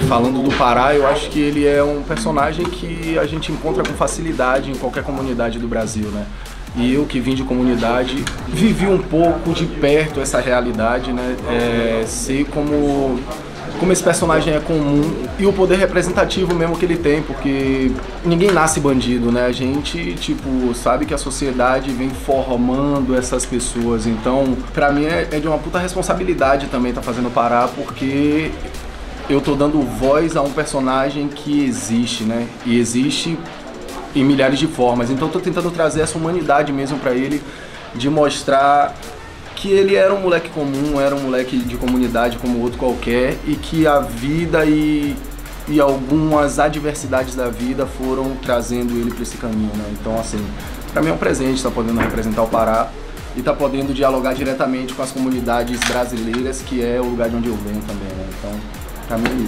Falando do Pará, eu acho que ele é um personagem que a gente encontra com facilidade em qualquer comunidade do Brasil, né? E eu que vim de comunidade, vivi um pouco de perto essa realidade, né? É, sei como como esse personagem é comum e o poder representativo mesmo que ele tem, porque ninguém nasce bandido, né? A gente, tipo, sabe que a sociedade vem formando essas pessoas. Então, pra mim é, é de uma puta responsabilidade também estar tá fazendo parar, porque eu tô dando voz a um personagem que existe, né? E existe em milhares de formas. Então, tô tentando trazer essa humanidade mesmo para ele, de mostrar que ele era um moleque comum, era um moleque de comunidade como outro qualquer e que a vida e, e algumas adversidades da vida foram trazendo ele para esse caminho, né? Então, assim, para mim é um presente estar tá podendo representar o Pará e tá podendo dialogar diretamente com as comunidades brasileiras, que é o lugar de onde eu venho também, né? Então, para é isso.